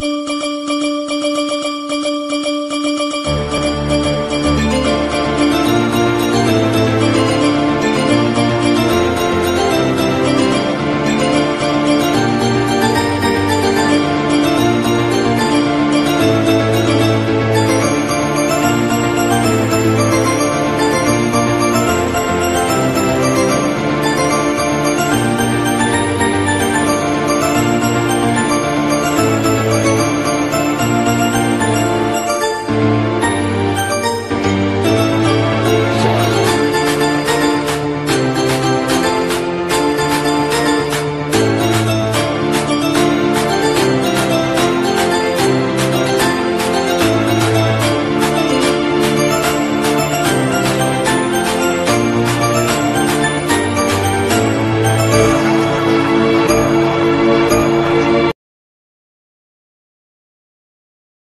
Música